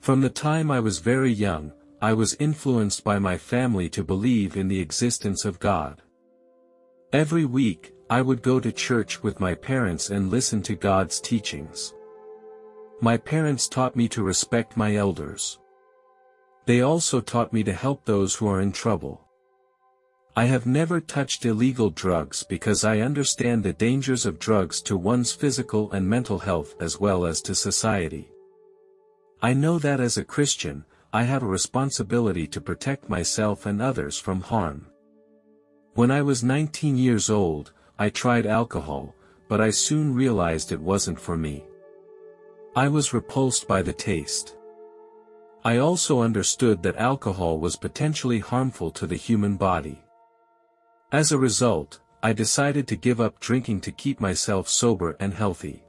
From the time I was very young, I was influenced by my family to believe in the existence of God. Every week, I would go to church with my parents and listen to God's teachings. My parents taught me to respect my elders. They also taught me to help those who are in trouble. I have never touched illegal drugs because I understand the dangers of drugs to one's physical and mental health as well as to society. I know that as a Christian, I have a responsibility to protect myself and others from harm. When I was 19 years old, I tried alcohol, but I soon realized it wasn't for me. I was repulsed by the taste. I also understood that alcohol was potentially harmful to the human body. As a result, I decided to give up drinking to keep myself sober and healthy.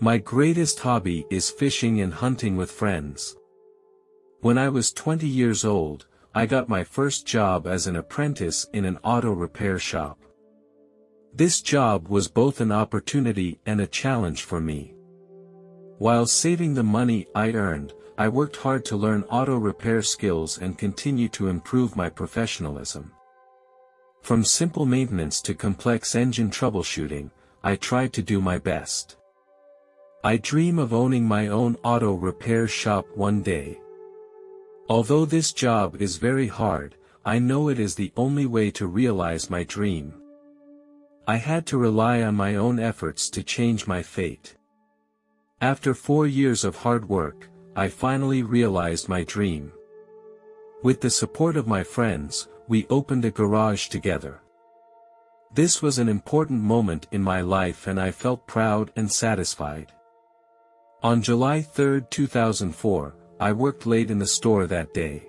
My greatest hobby is fishing and hunting with friends. When I was 20 years old, I got my first job as an apprentice in an auto repair shop. This job was both an opportunity and a challenge for me. While saving the money I earned, I worked hard to learn auto repair skills and continue to improve my professionalism. From simple maintenance to complex engine troubleshooting, I tried to do my best. I dream of owning my own auto repair shop one day. Although this job is very hard, I know it is the only way to realize my dream. I had to rely on my own efforts to change my fate. After four years of hard work, I finally realized my dream. With the support of my friends, we opened a garage together. This was an important moment in my life and I felt proud and satisfied. On July 3, 2004, I worked late in the store that day.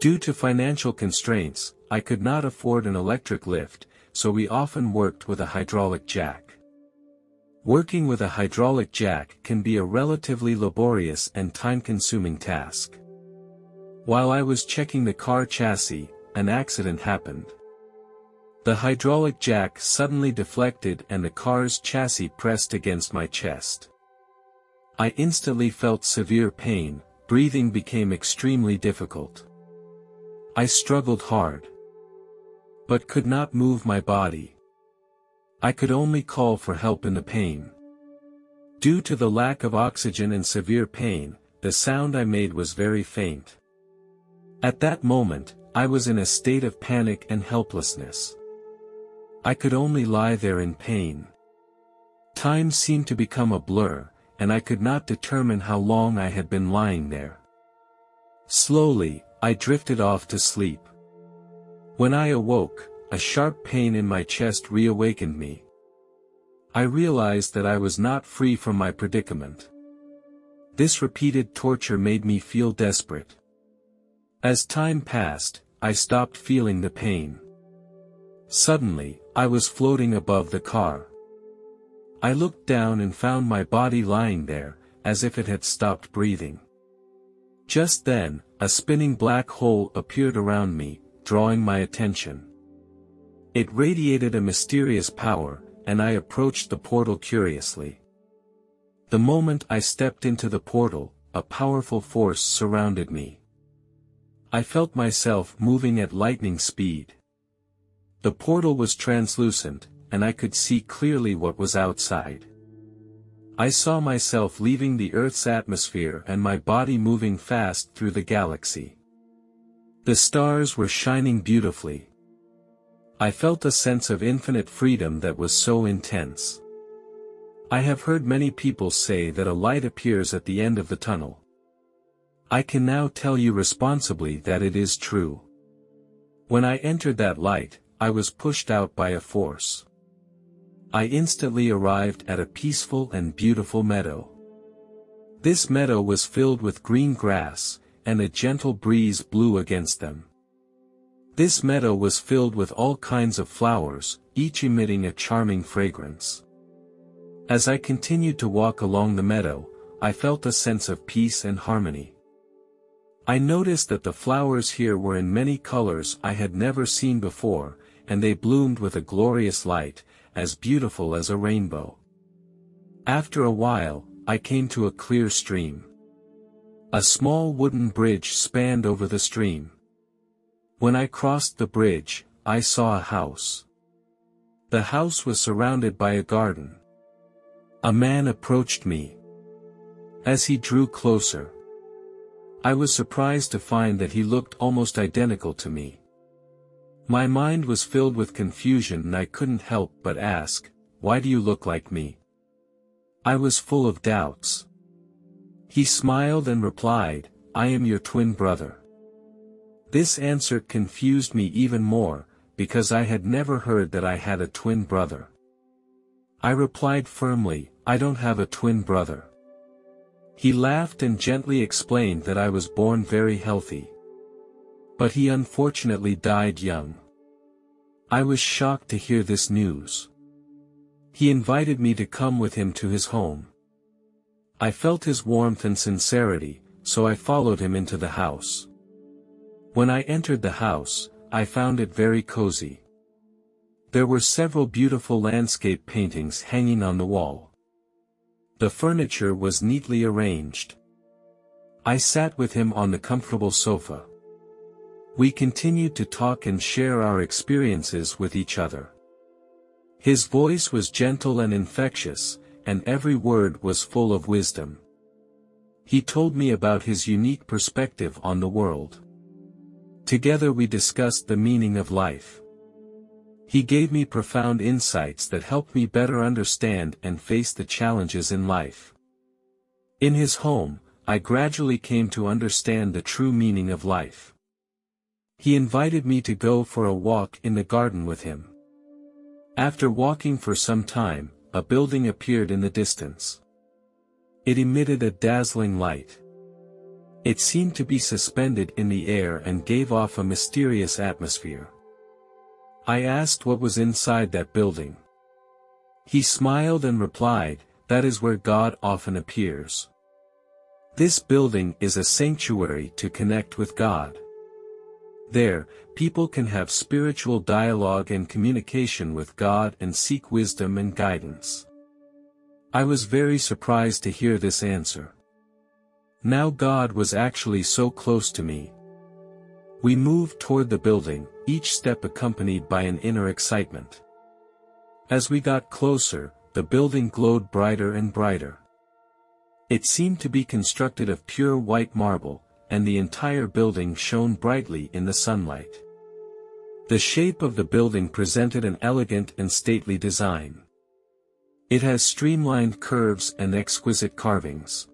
Due to financial constraints, I could not afford an electric lift, so we often worked with a hydraulic jack. Working with a hydraulic jack can be a relatively laborious and time-consuming task. While I was checking the car chassis, an accident happened. The hydraulic jack suddenly deflected and the car's chassis pressed against my chest. I instantly felt severe pain, breathing became extremely difficult. I struggled hard. But could not move my body. I could only call for help in the pain. Due to the lack of oxygen and severe pain, the sound I made was very faint. At that moment, I was in a state of panic and helplessness. I could only lie there in pain. Time seemed to become a blur, and I could not determine how long I had been lying there. Slowly, I drifted off to sleep. When I awoke, a sharp pain in my chest reawakened me. I realized that I was not free from my predicament. This repeated torture made me feel desperate. As time passed, I stopped feeling the pain. Suddenly, I was floating above the car. I looked down and found my body lying there, as if it had stopped breathing. Just then, a spinning black hole appeared around me, drawing my attention. It radiated a mysterious power, and I approached the portal curiously. The moment I stepped into the portal, a powerful force surrounded me. I felt myself moving at lightning speed. The portal was translucent, and I could see clearly what was outside. I saw myself leaving the Earth's atmosphere and my body moving fast through the galaxy. The stars were shining beautifully. I felt a sense of infinite freedom that was so intense. I have heard many people say that a light appears at the end of the tunnel. I can now tell you responsibly that it is true. When I entered that light, I was pushed out by a force. I instantly arrived at a peaceful and beautiful meadow. This meadow was filled with green grass, and a gentle breeze blew against them. This meadow was filled with all kinds of flowers, each emitting a charming fragrance. As I continued to walk along the meadow, I felt a sense of peace and harmony. I noticed that the flowers here were in many colors I had never seen before, and they bloomed with a glorious light, as beautiful as a rainbow. After a while, I came to a clear stream. A small wooden bridge spanned over the stream. When I crossed the bridge, I saw a house. The house was surrounded by a garden. A man approached me. As he drew closer, I was surprised to find that he looked almost identical to me. My mind was filled with confusion and I couldn't help but ask, why do you look like me? I was full of doubts. He smiled and replied, I am your twin brother. This answer confused me even more, because I had never heard that I had a twin brother. I replied firmly, I don't have a twin brother. He laughed and gently explained that I was born very healthy. But he unfortunately died young. I was shocked to hear this news. He invited me to come with him to his home. I felt his warmth and sincerity, so I followed him into the house. When I entered the house, I found it very cozy. There were several beautiful landscape paintings hanging on the wall. The furniture was neatly arranged. I sat with him on the comfortable sofa. We continued to talk and share our experiences with each other. His voice was gentle and infectious, and every word was full of wisdom. He told me about his unique perspective on the world. Together we discussed the meaning of life. He gave me profound insights that helped me better understand and face the challenges in life. In his home, I gradually came to understand the true meaning of life. He invited me to go for a walk in the garden with him. After walking for some time, a building appeared in the distance. It emitted a dazzling light. It seemed to be suspended in the air and gave off a mysterious atmosphere. I asked what was inside that building. He smiled and replied, that is where God often appears. This building is a sanctuary to connect with God. There, people can have spiritual dialogue and communication with God and seek wisdom and guidance. I was very surprised to hear this answer. Now God was actually so close to me. We moved toward the building, each step accompanied by an inner excitement. As we got closer, the building glowed brighter and brighter. It seemed to be constructed of pure white marble, and the entire building shone brightly in the sunlight. The shape of the building presented an elegant and stately design. It has streamlined curves and exquisite carvings.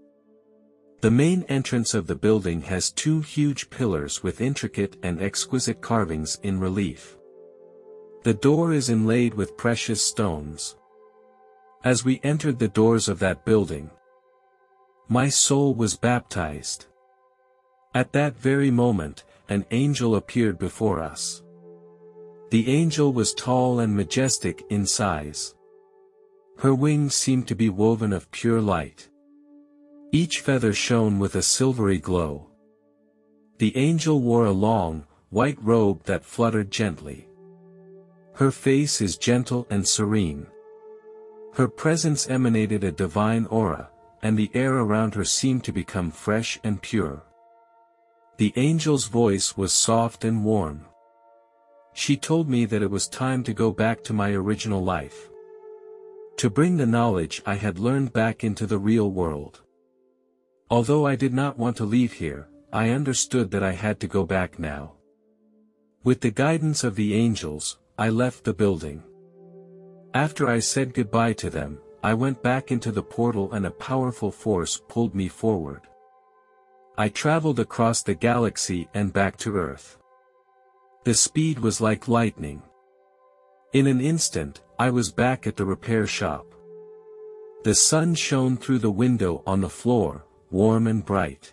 The main entrance of the building has two huge pillars with intricate and exquisite carvings in relief. The door is inlaid with precious stones. As we entered the doors of that building, my soul was baptized. At that very moment, an angel appeared before us. The angel was tall and majestic in size. Her wings seemed to be woven of pure light. Each feather shone with a silvery glow. The angel wore a long, white robe that fluttered gently. Her face is gentle and serene. Her presence emanated a divine aura, and the air around her seemed to become fresh and pure. The angel's voice was soft and warm. She told me that it was time to go back to my original life. To bring the knowledge I had learned back into the real world. Although I did not want to leave here, I understood that I had to go back now. With the guidance of the angels, I left the building. After I said goodbye to them, I went back into the portal and a powerful force pulled me forward. I traveled across the galaxy and back to Earth. The speed was like lightning. In an instant, I was back at the repair shop. The sun shone through the window on the floor, warm and bright.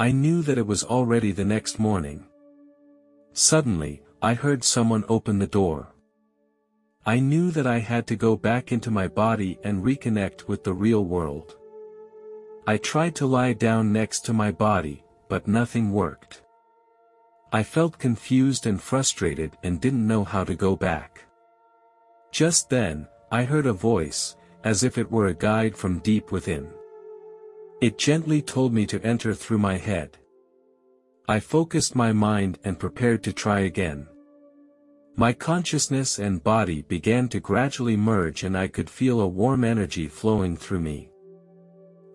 I knew that it was already the next morning. Suddenly, I heard someone open the door. I knew that I had to go back into my body and reconnect with the real world. I tried to lie down next to my body, but nothing worked. I felt confused and frustrated and didn't know how to go back. Just then, I heard a voice, as if it were a guide from deep within. It gently told me to enter through my head. I focused my mind and prepared to try again. My consciousness and body began to gradually merge and I could feel a warm energy flowing through me.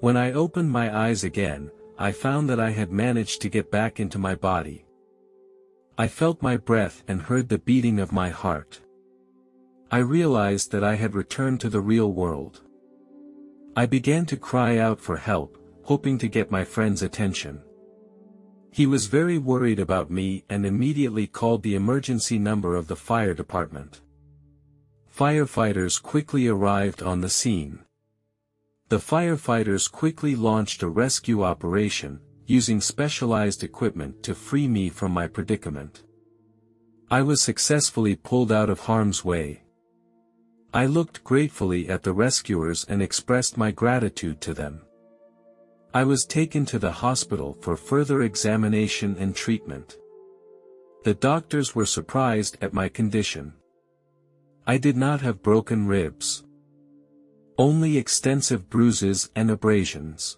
When I opened my eyes again, I found that I had managed to get back into my body. I felt my breath and heard the beating of my heart. I realized that I had returned to the real world. I began to cry out for help, hoping to get my friend's attention. He was very worried about me and immediately called the emergency number of the fire department. Firefighters quickly arrived on the scene. The firefighters quickly launched a rescue operation, using specialized equipment to free me from my predicament. I was successfully pulled out of harm's way. I looked gratefully at the rescuers and expressed my gratitude to them. I was taken to the hospital for further examination and treatment. The doctors were surprised at my condition. I did not have broken ribs. Only extensive bruises and abrasions.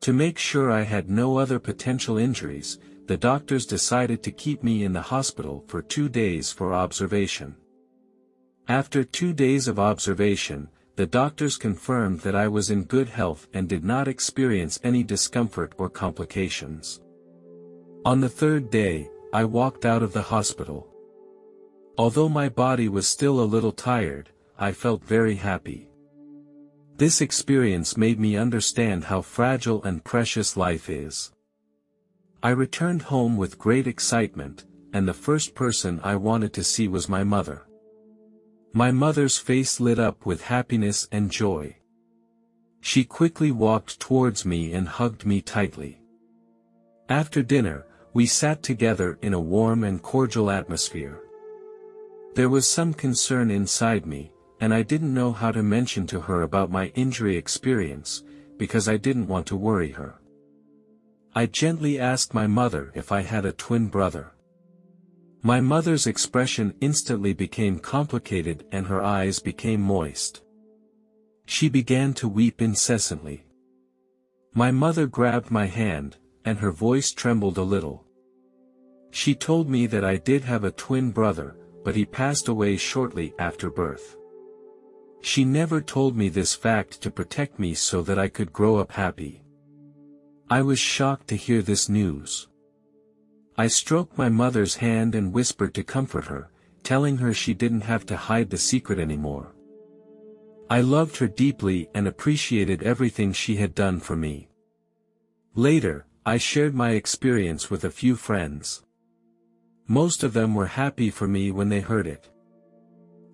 To make sure I had no other potential injuries, the doctors decided to keep me in the hospital for two days for observation. After two days of observation, the doctors confirmed that I was in good health and did not experience any discomfort or complications. On the third day, I walked out of the hospital. Although my body was still a little tired, I felt very happy. This experience made me understand how fragile and precious life is. I returned home with great excitement, and the first person I wanted to see was my mother. My mother's face lit up with happiness and joy. She quickly walked towards me and hugged me tightly. After dinner, we sat together in a warm and cordial atmosphere. There was some concern inside me, and I didn't know how to mention to her about my injury experience, because I didn't want to worry her. I gently asked my mother if I had a twin brother. My mother's expression instantly became complicated and her eyes became moist. She began to weep incessantly. My mother grabbed my hand, and her voice trembled a little. She told me that I did have a twin brother, but he passed away shortly after birth. She never told me this fact to protect me so that I could grow up happy. I was shocked to hear this news. I stroked my mother's hand and whispered to comfort her, telling her she didn't have to hide the secret anymore. I loved her deeply and appreciated everything she had done for me. Later, I shared my experience with a few friends. Most of them were happy for me when they heard it.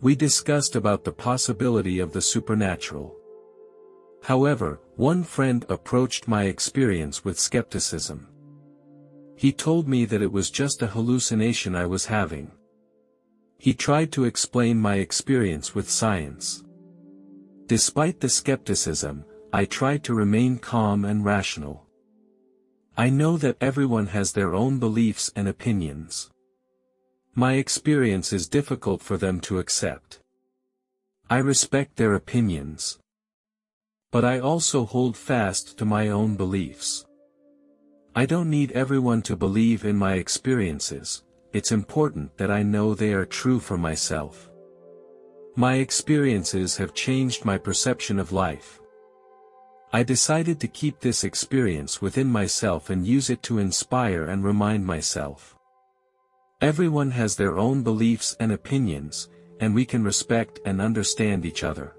We discussed about the possibility of the supernatural. However, one friend approached my experience with skepticism. He told me that it was just a hallucination I was having. He tried to explain my experience with science. Despite the skepticism, I tried to remain calm and rational. I know that everyone has their own beliefs and opinions. My experience is difficult for them to accept. I respect their opinions. But I also hold fast to my own beliefs. I don't need everyone to believe in my experiences, it's important that I know they are true for myself. My experiences have changed my perception of life. I decided to keep this experience within myself and use it to inspire and remind myself. Everyone has their own beliefs and opinions, and we can respect and understand each other.